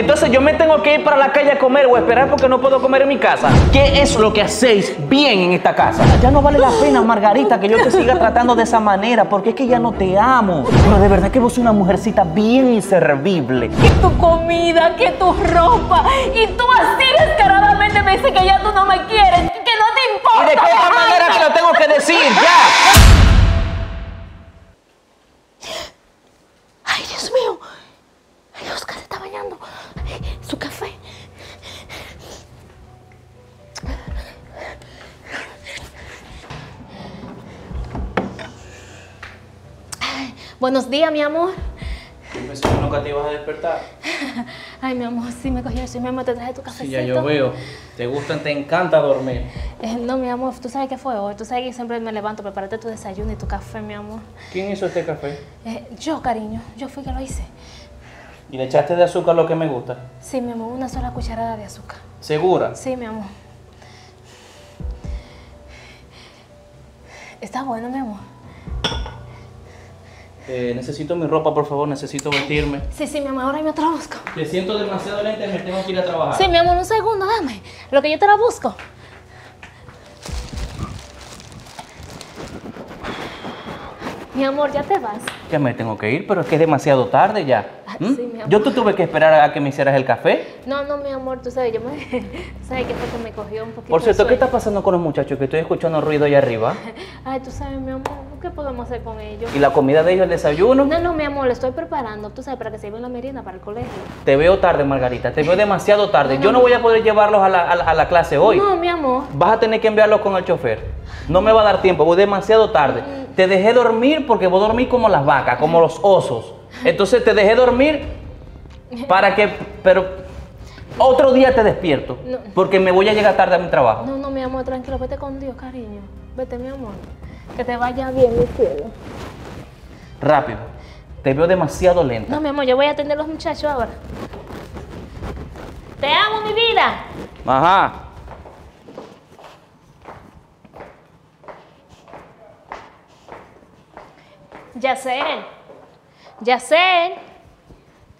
Entonces yo me tengo que ir para la calle a comer o esperar porque no puedo comer en mi casa. ¿Qué es lo que hacéis bien en esta casa? Ya no vale la pena, Margarita, que yo te siga tratando de esa manera porque es que ya no te amo. Pero de verdad que vos sos una mujercita bien inservible. Que tu comida, que tu ropa. Y tú así descaradamente me dices que ya tú no me quieres, que no te importa. ¿Y de qué otra manera te lo tengo que decir? ¡Ya! Ay, Dios mío. Ay, Oscar se está bañando. Ay, su café. Ay, buenos días, mi amor. Pensé que nunca te ibas a despertar. Ay, mi amor, sí me cogió eso. Mi amor, te traje tu cafecito. Sí, ya yo veo. Te gusta, te encanta dormir. Eh, no, mi amor, tú sabes qué fue hoy. Tú sabes que siempre me levanto, prepararte tu desayuno y tu café, mi amor. ¿Quién hizo este café? Eh, yo, cariño, yo fui que lo hice. ¿Y le echaste de azúcar lo que me gusta? Sí, mi amor, una sola cucharada de azúcar. ¿Segura? Sí, mi amor. Está bueno, mi amor. Eh, necesito mi ropa, por favor. Necesito vestirme. Sí, sí, mi amor, ahora yo te la busco. Te siento demasiado lenta y me tengo que ir a trabajar. Sí, mi amor, un segundo, dame. Lo que yo te la busco. Mi amor, ya te vas. Ya me tengo que ir, pero es que es demasiado tarde ya. ¿Mm? sí, mi amor. Yo te tuve que esperar a que me hicieras el café. No, no, mi amor, tú sabes, yo me... tú sabes que fue que me cogió un poquito Por cierto, ¿qué está pasando con los muchachos? Que estoy escuchando ruido allá arriba. Ay, tú sabes, mi amor, ¿qué podemos hacer con ellos? ¿Y la comida de ellos, el desayuno? No, no, mi amor, le estoy preparando, tú sabes, para que se lleven la merienda para el colegio. Te veo tarde, Margarita. Te veo demasiado tarde. Yo no voy a poder llevarlos a la, a la- a la clase hoy. No, mi amor. Vas a tener que enviarlos con el chofer. No me va a dar tiempo, voy demasiado tarde. Te dejé dormir porque vos dormís como las vacas, como los osos. Entonces te dejé dormir para que, pero otro día te despierto, No. porque me voy a llegar tarde a mi trabajo. No, no, mi amor, tranquilo, vete con Dios, cariño. Vete, mi amor. Que te vaya bien, mi cielo. Rápido. Te veo demasiado lenta. No, mi amor, yo voy a atender a los muchachos ahora. Te amo, mi vida. Ajá. Yacel. Yacel.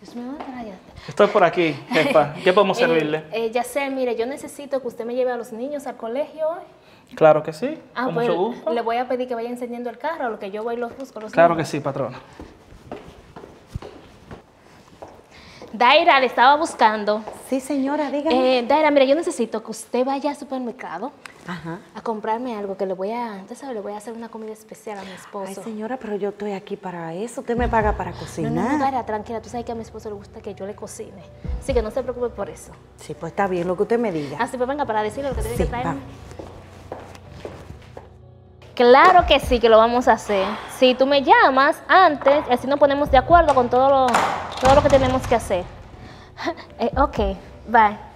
Dios mío, ¿dónde está Yacel? Estoy por aquí, jefa. ¿Qué podemos Eh, servirle? Eh, Yacel, mire, yo necesito que usted me lleve a los niños al colegio hoy. Claro que sí. Ah, con pues mucho gusto. le voy a pedir que vaya encendiendo el carro, a lo que yo voy y los busco. Los Claro que sí, patrona. Daira, le estaba buscando. Sí, señora, dígame. Eh, Daira, mire, yo necesito que usted vaya al supermercado Ajá. a comprarme algo que le voy a, usted sabe, le voy a hacer una comida especial a mi esposo. Ay, señora, pero yo estoy aquí para eso. Usted me paga para No, cocinar. no, no, Daira, tranquila, tú sabes que a mi esposo le gusta que yo le cocine. Así que no se preocupe por eso. Sí, pues está bien lo que usted me diga. Así pues venga para decirle lo que tiene Sí, que traerme. Claro que sí, que lo vamos a hacer. Si tú me llamas antes, así nos ponemos de acuerdo con todo lo, todo lo que tenemos que hacer. Eh, ok, bye.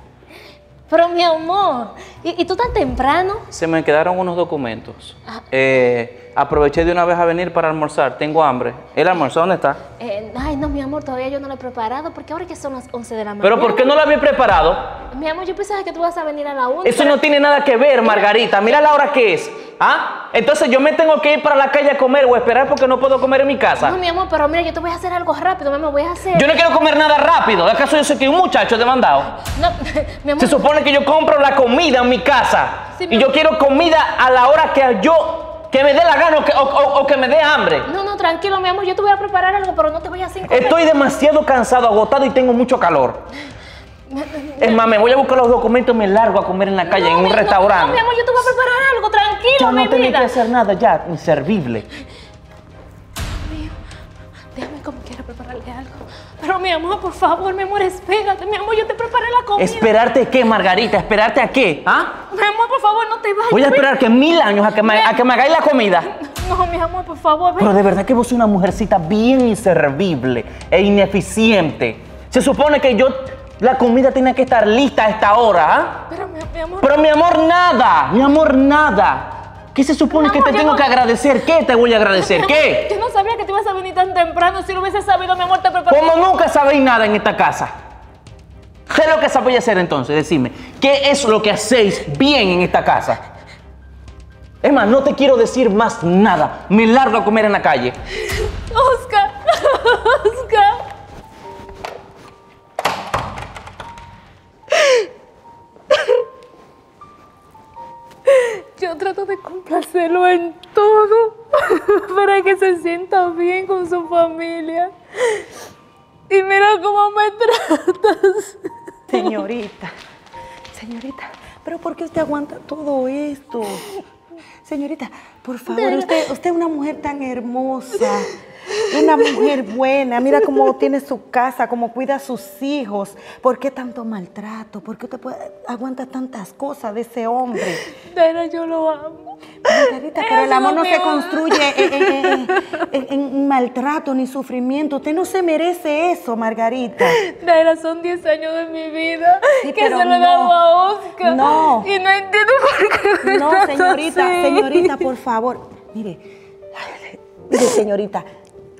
Pero mi amor, ¿y, y tú tan temprano? Se me quedaron unos documentos. Eh, aproveché de una vez a venir para almorzar. Tengo hambre. ¿El almuerzo dónde está? Eh, ay, no, mi amor, todavía yo no lo he preparado porque ahora que son las 11 de la mañana. ¿Pero por qué no lo había preparado? Mi amor, yo pensaba que tú vas a venir a la 1. Eso no tiene nada que ver, Margarita. Mira la hora que es. ¿Ah? Entonces yo me tengo que ir para la calle a comer o esperar porque no puedo comer en mi casa. No, mi amor, pero mira, yo te voy a hacer algo rápido, voy a hacer... Yo no quiero comer nada rápido. ¿Acaso yo soy que un muchacho demandado? No, mi amor... Se supone que yo compro la comida en mi casa. Sí, mi y yo quiero comida a la hora que yo, que me dé la gana o que, o- o- o que me dé hambre. No, no, tranquilo, mi amor, yo te voy a preparar algo, pero no te voy a comer. Estoy demasiado cansado, agotado y tengo mucho calor. Es más, me voy a buscar los documentos y me largo a comer en la calle, No, en un mi- restaurante. No, mi amor, yo te voy a preparar algo, tranquilo, ya mi no tenía vida. que hacer nada, ya, inservible. Pero mi amor, por favor, mi amor, espérate, mi amor, yo te preparé la comida. ¿Esperarte qué, Margarita? ¿Esperarte a qué? ¿Ah? Mi amor, por favor, no te vayas. Voy a esperar que mil años a que me, a que me hagáis la comida. No, mi amor, por favor, ven. Pero de verdad que vos sos una mujercita bien inservible e ineficiente. Se supone que yo, la comida tiene que estar lista a esta hora, ¿ah? Pero mi, mi amor, Pero mi amor, nada, mi amor, nada. ¿Qué se supone que te tengo no- que agradecer? ¿Qué te voy a agradecer? ¿Qué? Yo no sabía que te ibas a venir tan temprano. Si lo hubiese sabido, mi amor, te preparé. Como nunca sabéis nada en esta casa. ¿Qué es lo que sabéis hacer entonces? Decime, ¿qué es lo que hacéis bien en esta casa? Es más, no te quiero decir más nada. Me largo a comer en la calle. En todo para que se sienta bien con su familia. Y mira cómo me tratas. Señorita, señorita, ¿pero por qué usted aguanta todo esto? Señorita, por favor, usted, usted es una mujer tan hermosa. Una mujer buena, mira cómo tiene su casa, cómo cuida a sus hijos. ¿Por qué tanto maltrato? ¿Por qué usted puede, aguanta tantas cosas de ese hombre? Daira, yo lo amo. Margarita, pero el amor no se construye en, en- en maltrato ni sufrimiento. Usted no se merece eso, Margarita. Daira, son 10 años de mi vida Sí, que pero se lo he dado a Oscar. No. Y no entiendo por qué No, señorita, así. señorita, por favor. Mire, mire, señorita.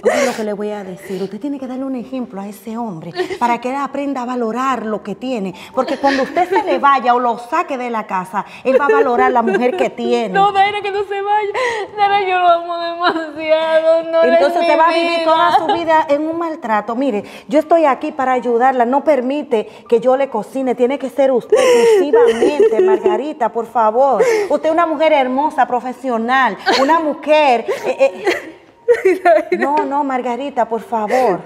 Oye lo que le voy a decir. Usted tiene que darle un ejemplo a ese hombre para que él aprenda a valorar lo que tiene. Porque cuando usted se le vaya o lo saque de la casa, él va a valorar la mujer que tiene. No, Daira, que no se vaya. Daira, yo lo amo demasiado. No Entonces usted va a vivir vida. toda su vida en un maltrato. Mire, yo estoy aquí para ayudarla. No permite que yo le cocine. Tiene que ser usted exclusivamente, Margarita, por favor. Usted es una mujer hermosa, profesional. Una mujer. eh, eh. No, no, Margarita, por favor.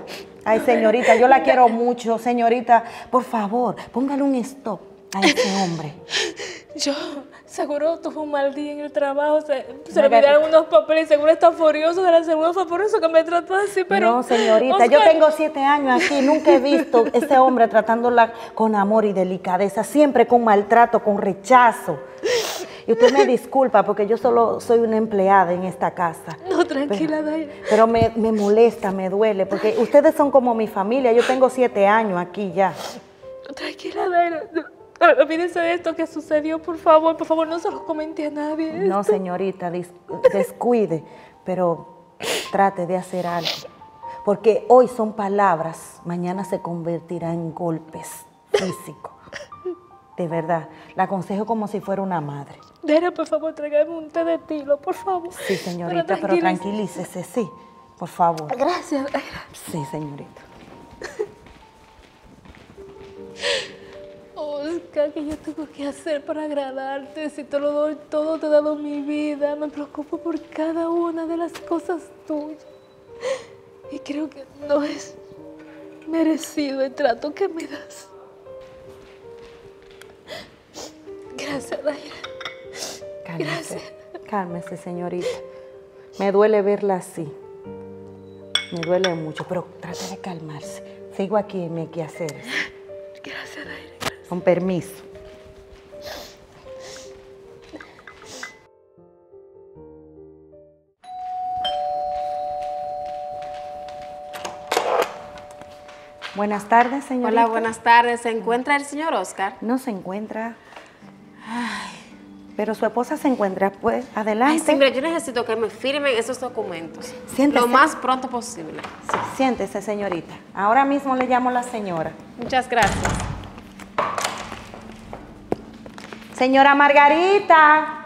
Ay, señorita, yo la quiero mucho. Señorita, por favor, póngale un stop a ese hombre. Yo, seguro tuvo un mal día en el trabajo, se, se le olvidaron unos papeles, seguro está furioso de la seguro fue por eso que me trató así, pero... no, señorita, yo tengo siete años aquí, nunca he visto ese hombre tratándola con amor y delicadeza, siempre con maltrato, con rechazo. Y usted me disculpa porque yo solo soy una empleada en esta casa. No, tranquila, Daira. Pero me, me molesta, me duele, porque ustedes son como mi familia, yo tengo siete años aquí ya. Tranquila, Daira. No, Olvídese de esto que sucedió, por favor. Por favor, no se lo comente a nadie. No, señorita, descuide, pero trate de hacer algo. Porque hoy son palabras, mañana se convertirá en golpes físicos. De verdad, la aconsejo como si fuera una madre. Daira, por favor, tráigame un té de tilo, por favor. Sí, señorita, pero tranquilícese, sí, por favor. Gracias. Sí, señorita. Oscar, ¿qué yo tengo que hacer para agradarte? Si te lo doy todo, te he dado mi vida. Me preocupo por cada una de las cosas tuyas. Y creo que no es merecido el trato que me das. Gracias, Daira. Cálmese, cálmese, señorita. Me duele verla así. Me duele mucho, pero trate de calmarse. Sigo aquí en mi quehaceres. Gracias, Daira. Con permiso. Buenas tardes, señorita. Hola, buenas tardes. ¿Se encuentra el señor Oscar? No se encuentra. Ay, pero su esposa se encuentra, pues, Ay, adelante. sí, mire, yo necesito que me firmen esos documentos. Siéntese. Lo más pronto posible. Sí, siéntese, señorita. Ahora mismo le llamo a la señora. Muchas gracias. Señora Margarita.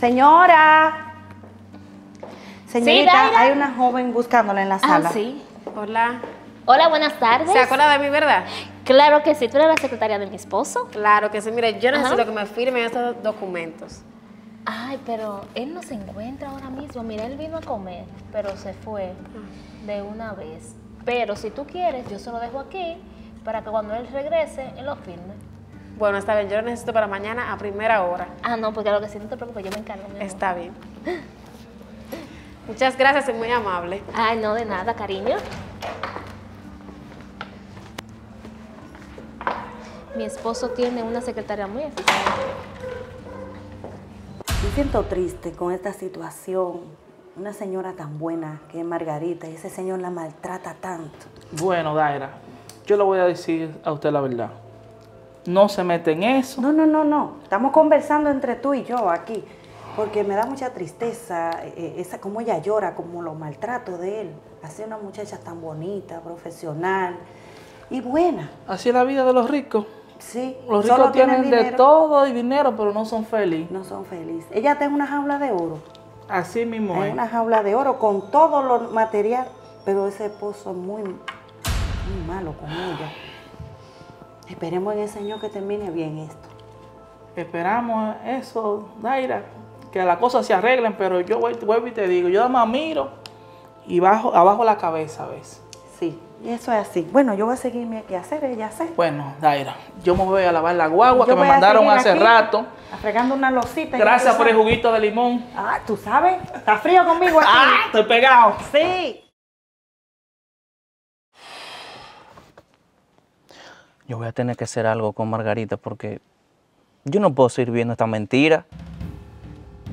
Señora. Señorita, hay una joven buscándola en la sala. Ah, sí. Hola. Hola, buenas tardes. ¿Se acuerda de mí, verdad? Claro que sí, tú eres la secretaria de mi esposo. Claro que sí. Mire, yo necesito Ajá. que me firmen esos documentos. Ay, pero él no se encuentra ahora mismo. Mira, él vino a comer, pero se fue de una vez. Pero si tú quieres, yo se lo dejo aquí para que cuando él regrese, él lo firme. Bueno, está bien. Yo lo necesito para mañana a primera hora. Ah, no, porque lo que sí, no te preocupes, yo me encargo. mi amor. Está bien. Muchas gracias, es muy amable. Ay, no, de nada, cariño. Mi esposo tiene una secretaria muy eficiente. Me siento triste con esta situación. Una señora tan buena que es Margarita y ese señor la maltrata tanto. Bueno, Daira, yo le voy a decir a usted la verdad. No se mete en eso. No, no, no, no. Estamos conversando entre tú y yo aquí. Porque me da mucha tristeza eh, esa como ella llora, como los maltratos de él. Así una muchacha tan bonita, profesional y buena. Así es la vida de los ricos. Sí. Los solo ricos tienen de todo y dinero, pero no son felices. No son felices. Ella está en una jaula de oro. Así mismo En es. una jaula de oro con todo lo material. Pero ese esposo es muy, muy malo con ella. Esperemos en el Señor que termine bien esto. esperamos eso, Daira, que las cosas se arreglen, pero yo vuelvo y te digo, yo nada más miro y bajo, abajo la cabeza, ¿ves? Sí, y eso es así. Bueno, yo voy a seguir mi quehacer, ya sé. Bueno, Daira, yo me voy a lavar la guagua Yo que me mandaron hace aquí, rato. Fregando una losita. Gracias por el juguito de limón. Ah, tú sabes, está frío conmigo aquí. ¡Ah! Estoy pegado. Sí. Yo voy a tener que hacer algo con Margarita porque yo no puedo seguir viendo esta mentira.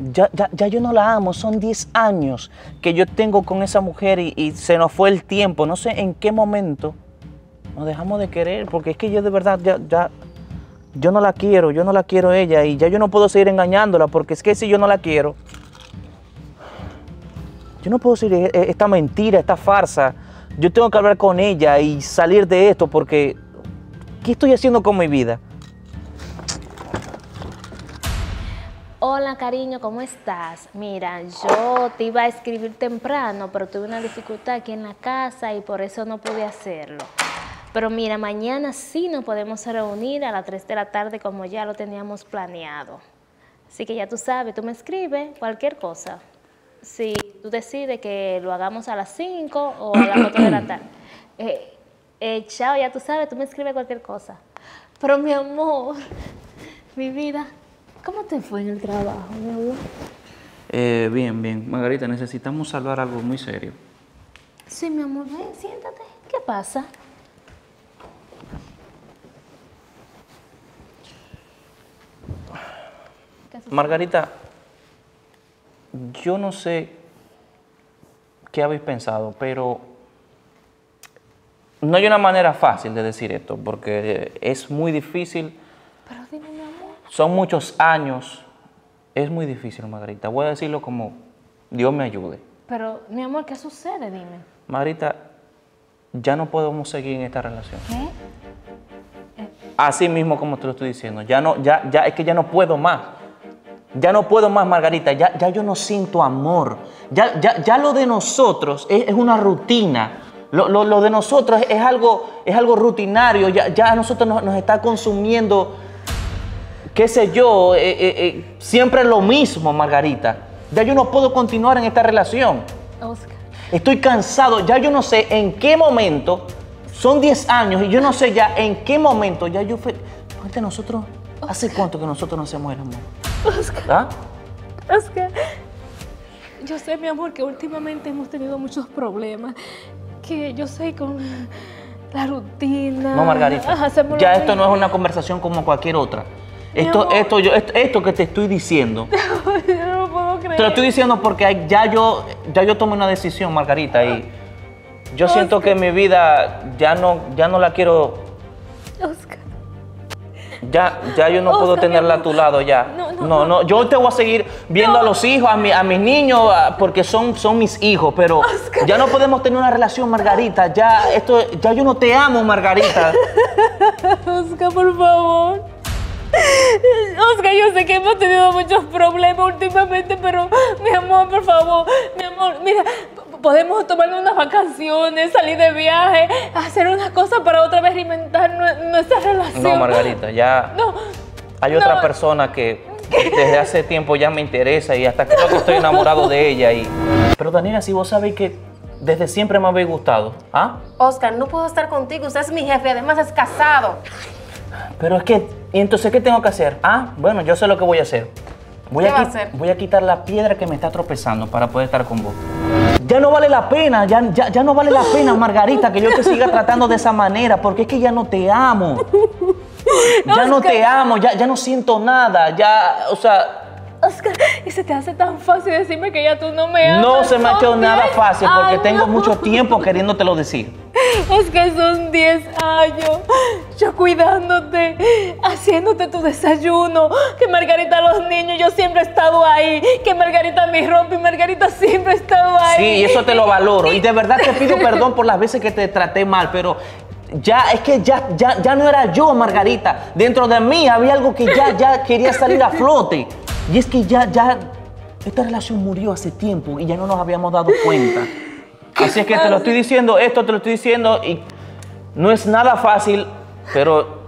Ya, ya, ya yo no la amo, son 10 años que yo tengo con esa mujer y, se nos fue el tiempo. No sé en qué momento nos dejamos de querer porque es que yo de verdad ya, ya, yo no la quiero, yo no la quiero ella y ya yo no puedo seguir engañándola porque es que si yo no la quiero, yo no puedo seguir e- e- esta mentira, esta farsa. Yo tengo que hablar con ella y salir de esto porque ¿qué estoy haciendo con mi vida? Hola cariño, ¿cómo estás? Mira, yo te iba a escribir temprano, pero tuve una dificultad aquí en la casa y por eso no pude hacerlo. Pero mira, mañana sí nos podemos reunir a las 3 de la tarde como ya lo teníamos planeado. Así que ya tú sabes, tú me escribes cualquier cosa. Si tú decides que lo hagamos a las 5 o a las 4 de la tarde. Eh, eh, chao, ya tú sabes, tú me escribes cualquier cosa. Pero mi amor, mi vida, ¿cómo te fue en el trabajo, mi amor? Eh, bien, bien. Margarita, necesitamos salvar algo muy serio. Sí, mi amor, ven, siéntate. ¿Qué pasa? Margarita, yo no sé qué habéis pensado, pero no hay una manera fácil de decir esto, porque es muy difícil, Pero dime, mi amor. Son muchos años, es muy difícil, Margarita. Voy a decirlo como Dios me ayude. Pero, mi amor, ¿qué sucede? Dime. Margarita, ya no podemos seguir en esta relación. ¿Qué? Así mismo como te lo estoy diciendo. Ya no, ya, ya, es que ya no puedo más. Ya no puedo más, Margarita. Ya, ya yo no siento amor. Ya, ya, ya lo de nosotros es, es una rutina. Lo, lo- lo de nosotros es, algo, es algo rutinario. Ya, ya a nosotros nos, nos está consumiendo, qué sé yo, eh, eh, eh, siempre lo mismo, Margarita. Ya yo no puedo continuar en esta relación. Oscar. Estoy cansado, ya yo no sé en qué momento, son 10 años y yo no sé ya en qué momento, ya yo Ahorita nosotros, ¿hace cuánto que nosotros no hacemos el amor? Oscar. ¿Ah? Oscar, yo sé, mi amor, que últimamente hemos tenido muchos problemas. Que yo sé con la rutina. No, Margarita, ya esto no es una conversación como cualquier otra. Esto, esto, yo, esto, esto que te estoy diciendo, Yo no lo puedo creer. te lo estoy diciendo porque ya yo, ya yo tomé una decisión, Margarita, y yo siento que mi vida ya no, ya no la quiero, Oscar. ya, ya yo no puedo Oscar, tenerla a tu lado ya. No, no, no, no, yo te voy a seguir viendo a los hijos, a, mi- a mis niños, a- porque son, son mis hijos, pero ya no podemos tener una relación, Margarita. Ya, esto, ya yo no te amo, Margarita. Oscar, por favor. Oscar, yo sé que hemos tenido muchos problemas últimamente, pero mi amor, por favor, mi amor, mira, podemos tomarnos unas vacaciones, salir de viaje, hacer unas cosas para otra vez reinventar nue- nuestra relación. No, Margarita, ya. No, Hay otra no. persona que desde hace tiempo ya me interesa y hasta creo que estoy enamorado de ella. Y... Pero Daniela, si vos sabéis que desde siempre me habéis gustado, ¿ah? Oscar, no puedo estar contigo. Usted es mi jefe, además es casado. Pero es que, ¿y entonces qué tengo que hacer? Ah, bueno, yo sé lo que voy a hacer. Voy ¿Qué a, va a hacer? voy a quitar la piedra que me está tropezando para poder estar con vos. Ya no vale la pena, ya, ya, ya no vale la pena, Margarita, que yo te siga tratando de esa manera, porque es que ya no te amo. Ya no te amo, ya, ya no siento nada, ya, o sea, Oscar, y se te hace tan fácil decirme que ya tú no me amas. no se me ha hecho nada 10 fácil porque años. tengo mucho tiempo queriéndotelo decir. Oscar, son 10 años. Yo cuidándote, haciéndote tu desayuno. Que Margarita los niños, yo siempre he estado ahí. Que Margarita ropa y Margarita siempre ha estado ahí. Sí, y eso te lo valoro. Y de verdad te pido perdón por las veces que te traté mal, pero ya es que ya, ya, ya no era yo, Margarita. Dentro de mí había algo que ya, ya quería salir a flote. Y es que ya, ya, esta relación murió hace tiempo y ya no nos habíamos dado cuenta. Así es que te lo estoy diciendo, esto te lo estoy diciendo y no es nada fácil, pero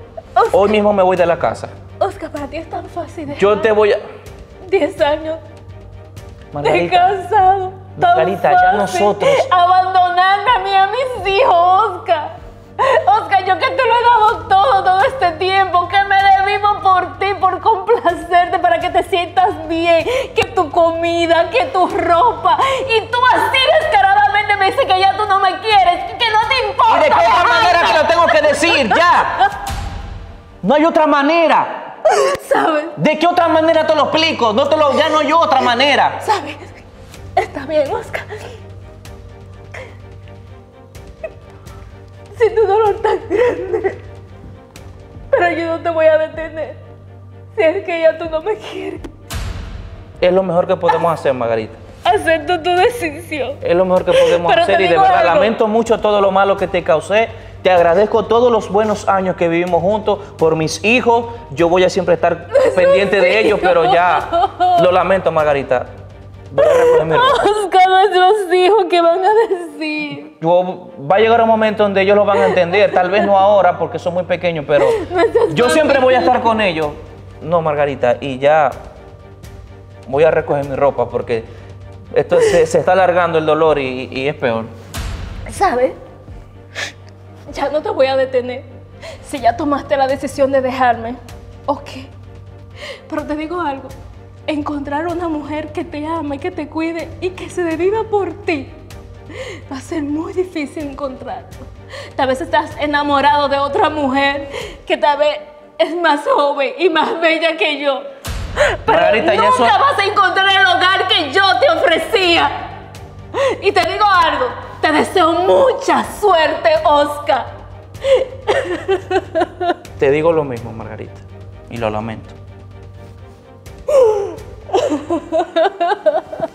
hoy mismo me voy de la casa. Oscar, Oscar, para ti es tan fácil. dejar Yo te voy a. 10 años de Margarita, tan Margarita, ya fácil nosotros- Abandonarme a mí, a mis hijos, Oscar. Oscar, yo que te lo he dado todo, todo este tiempo, que me vivo por ti, por complacerte, para que te sientas bien, que tu comida, que tu ropa. Y tú así descaradamente me dices que ya tú no me quieres, que no te importa. ¿Y de qué otra manera te lo tengo que decir? ¡Ya! No hay otra manera. ¿Sabes? ¿De qué otra manera te lo explico? No te lo, ya no hay otra manera. ¿Sabes? Está bien, Oscar. Siento un dolor tan grande. Te voy a detener. Si es que ya tú no me quieres. Es lo mejor que podemos hacer, Margarita. Acepto tu decisión. Es lo mejor que podemos Pero hacer y de verdad algo. lamento mucho todo lo malo que te causé. Te agradezco todos los buenos años que vivimos juntos por mis hijos. Yo voy a siempre estar pendiente de ellos, pero ya lo lamento, Margarita. Voy a. Oscar, nuestros hijos, ¿qué van a decir? Yo- va a llegar un momento donde ellos lo van a entender, tal vez no ahora porque son muy pequeños, pero yo siempre voy a estar con ellos. No, Margarita, y ya voy a recoger mi ropa porque esto se, se está alargando el dolor y, y es peor. ¿Sabes? Ya no te voy a detener. Si ya tomaste la decisión de dejarme, ok. Pero te digo algo. Encontrar una mujer que te ama y que te cuide y que se dedica por ti va a ser muy difícil encontrarlo. Tal vez estás enamorado de otra mujer que tal vez es más joven y más bella que yo. Pero Margarita, nunca eso- vas a encontrar el hogar que yo te ofrecía. Y te digo algo, te deseo mucha suerte, Oscar. Te digo lo mismo, Margarita, y lo lamento.